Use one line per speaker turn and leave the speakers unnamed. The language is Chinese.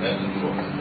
没有么。